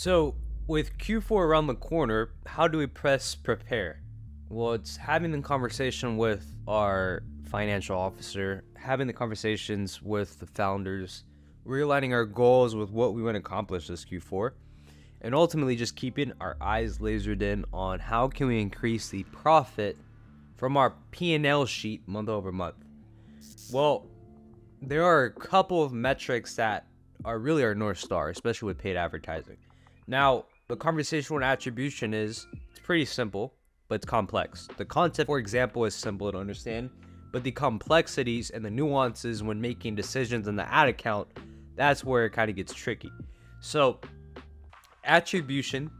So, with Q4 around the corner, how do we press prepare? Well, it's having the conversation with our financial officer, having the conversations with the founders, realigning our goals with what we want to accomplish this Q4, and ultimately just keeping our eyes lasered in on how can we increase the profit from our P&L sheet month over month. Well, there are a couple of metrics that are really our north star, especially with paid advertising. Now, the conversational attribution is it's pretty simple, but it's complex. The concept, for example, is simple to understand, but the complexities and the nuances when making decisions in the ad account, that's where it kind of gets tricky. So, attribution,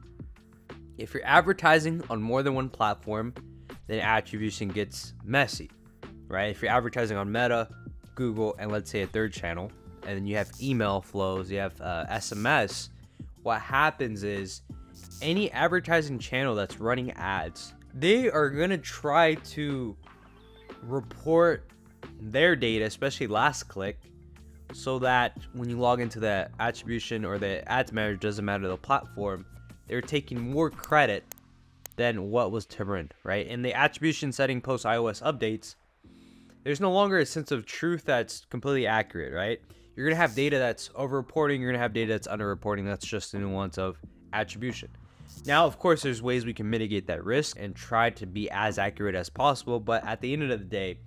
if you're advertising on more than one platform, then attribution gets messy, right? If you're advertising on Meta, Google, and let's say a third channel, and then you have email flows, you have uh, SMS, what happens is any advertising channel that's running ads, they are going to try to report their data, especially last click, so that when you log into the attribution or the ads manager, doesn't matter the platform, they're taking more credit than what was turned, right? In the attribution setting post iOS updates, there's no longer a sense of truth that's completely accurate, right? You're gonna have data that's over-reporting, you're gonna have data that's under-reporting. That's just the nuance of attribution. Now, of course, there's ways we can mitigate that risk and try to be as accurate as possible, but at the end of the day,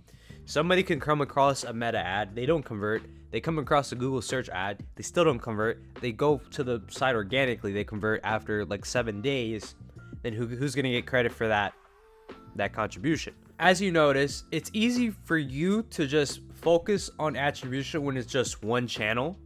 somebody can come across a meta ad, they don't convert, they come across a Google search ad, they still don't convert, they go to the site organically, they convert after like seven days, then who, who's gonna get credit for that that contribution? As you notice, it's easy for you to just focus on attribution when it's just one channel,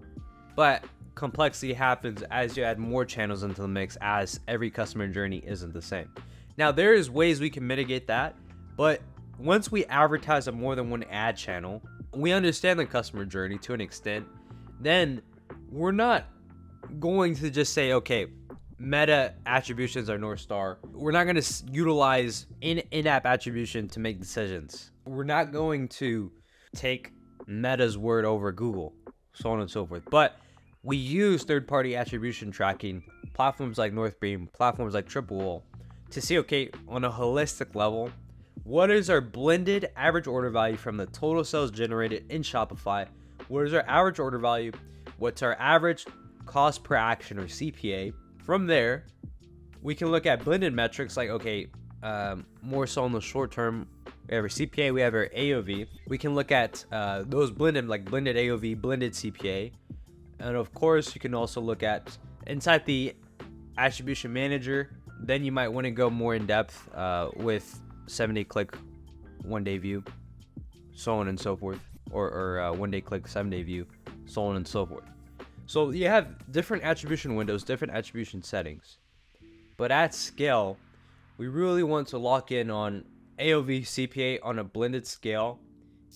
but complexity happens as you add more channels into the mix as every customer journey isn't the same. Now there is ways we can mitigate that, but once we advertise on more than one ad channel, we understand the customer journey to an extent, then we're not going to just say, okay, meta attributions are North Star. We're not going to utilize in in-app attribution to make decisions. We're not going to take Meta's word over Google, so on and so forth. But we use third-party attribution tracking platforms like Northbeam, platforms like Triple Whale to see okay on a holistic level what is our blended average order value from the total sales generated in Shopify? What is our average order value? What's our average cost per action or CPA? From there, we can look at blended metrics like okay, um, more so in the short term. We have our CPA, we have our AOV. We can look at uh, those blended, like blended AOV, blended CPA, and of course, you can also look at inside the attribution manager. Then you might want to go more in depth uh, with 70 click, one day view, so on and so forth, or, or uh, one day click, seven day view, so on and so forth. So you have different attribution windows, different attribution settings. But at scale, we really want to lock in on AOV CPA on a blended scale.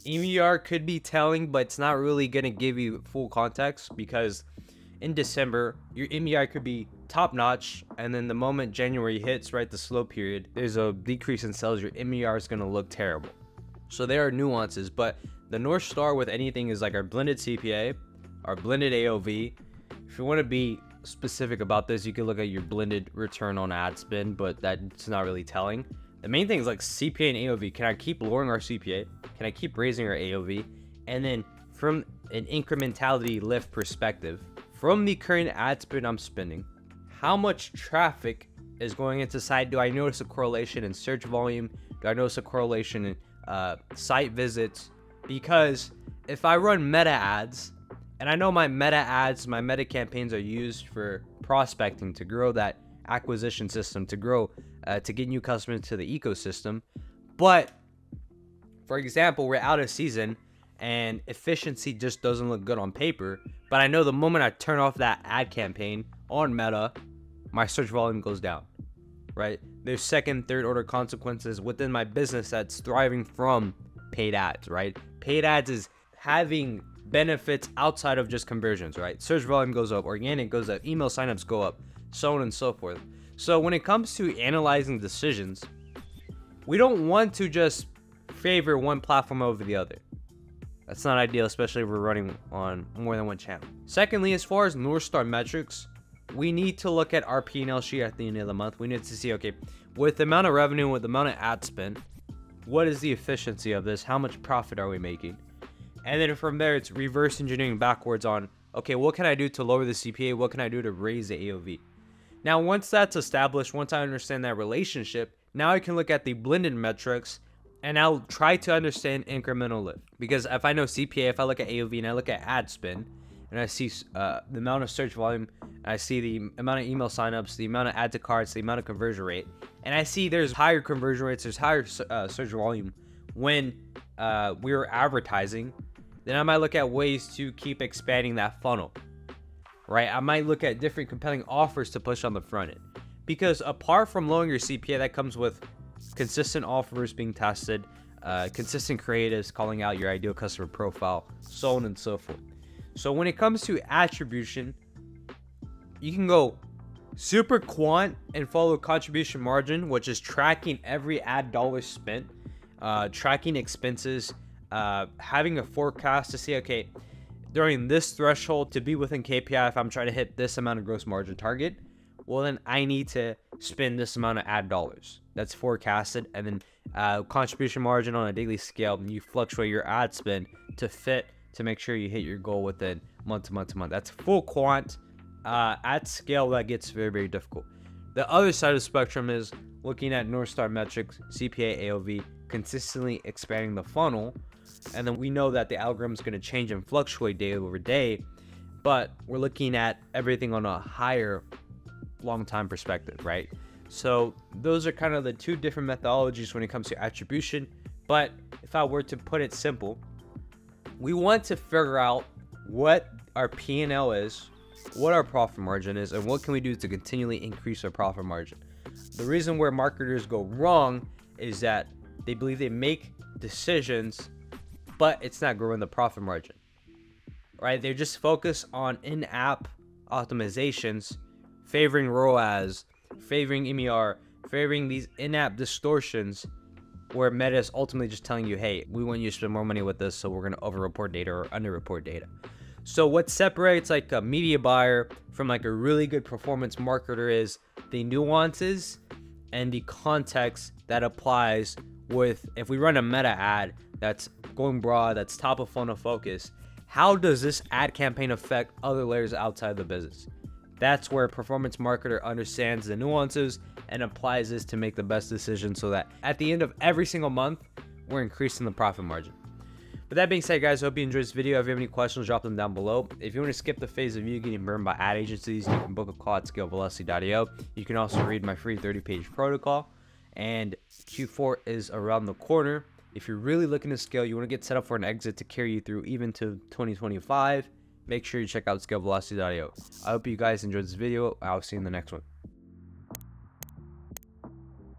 MER could be telling, but it's not really going to give you full context because in December, your MER could be top notch, and then the moment January hits, right, the slow period, there's a decrease in sales, your MER is to look terrible. So there are nuances, but the North Star with anything is like our blended CPA, our blended AOV. If you want to be specific about this, you can look at your blended return on ad spend, but that's not really telling. The main thing is like CPA and AOV. Can I keep lowering our CPA? Can I keep raising our AOV? And then from an incrementality lift perspective, from the current ad spend I'm spending, how much traffic is going into site? Do I notice a correlation in search volume? Do I notice a correlation in uh, site visits? Because if I run meta ads, and I know my meta ads, my meta campaigns are used for prospecting to grow that acquisition system, to grow, uh, to get new customers to the ecosystem. But for example, we're out of season and efficiency just doesn't look good on paper. But I know the moment I turn off that ad campaign on Meta, my search volume goes down, right? There's second, third order consequences within my business that's thriving from paid ads, right? Paid ads is having benefits outside of just conversions, right? Search volume goes up, organic goes up, email signups go up, so on and so forth. So when it comes to analyzing decisions, we don't want to just favor one platform over the other. That's not ideal, especially if we're running on more than one channel. Secondly, as far as North Star metrics, we need to look at our P&L sheet at the end of the month. We need to see, okay, with the amount of revenue, with the amount of ad spend, what is the efficiency of this? How much profit are we making? And then from there, it's reverse engineering backwards on, okay, what can I do to lower the CPA? What can I do to raise the AOV? Now, once that's established, once I understand that relationship, now I can look at the blended metrics and I'll try to understand incremental lift. Because if I know CPA, if I look at AOV and I look at ad spend, and I see uh, the amount of search volume, I see the amount of email signups, the amount of add to carts, the amount of conversion rate, and I see there's higher conversion rates, there's higher uh, search volume when uh, we're advertising, then I might look at ways to keep expanding that funnel, right? I might look at different compelling offers to push on the front end. Because apart from lowering your CPA, that comes with consistent offers being tested, uh, consistent creatives calling out your ideal customer profile, so on and so forth. So when it comes to attribution, you can go super quant and follow contribution margin, which is tracking every ad dollar spent, uh, tracking expenses, uh, having a forecast to see, okay, during this threshold to be within KPI, if I'm trying to hit this amount of gross margin target, well, then I need to spend this amount of ad dollars that's forecasted. And then uh, contribution margin on a daily scale, and you fluctuate your ad spend to fit to make sure you hit your goal within month to month to month. That's full quant. Uh, at scale, that gets very, very difficult. The other side of the spectrum is looking at North Star metrics, CPA, AOV, consistently expanding the funnel. And then we know that the algorithm is going to change and fluctuate day over day. But we're looking at everything on a higher long time perspective, right? So those are kind of the two different methodologies when it comes to attribution. But if I were to put it simple, we want to figure out what our P&L is, what our profit margin is, and what can we do to continually increase our profit margin. The reason where marketers go wrong is that they believe they make decisions, but it's not growing the profit margin. Right? They're just focused on in-app optimizations favoring ROAS, favoring MER, favoring these in-app distortions where Meta is ultimately just telling you, hey, we want you to spend more money with this, so we're going to over-report data or under-report data. So what separates like a media buyer from like a really good performance marketer is the nuances and the context that applies with if we run a meta ad that's going broad, that's top of funnel focus, how does this ad campaign affect other layers outside the business? That's where a performance marketer understands the nuances and applies this to make the best decision so that at the end of every single month, we're increasing the profit margin. But that being said, guys, I hope you enjoyed this video. If you have any questions, drop them down below. If you want to skip the phase of you getting burned by ad agencies, you can book a call at scalevelocity.io. You can also read my free 30-page protocol. And Q4 is around the corner. If you're really looking to scale, you want to get set up for an exit to carry you through even to 2025 make sure you check out scalevelocity.io. I hope you guys enjoyed this video. I'll see you in the next one.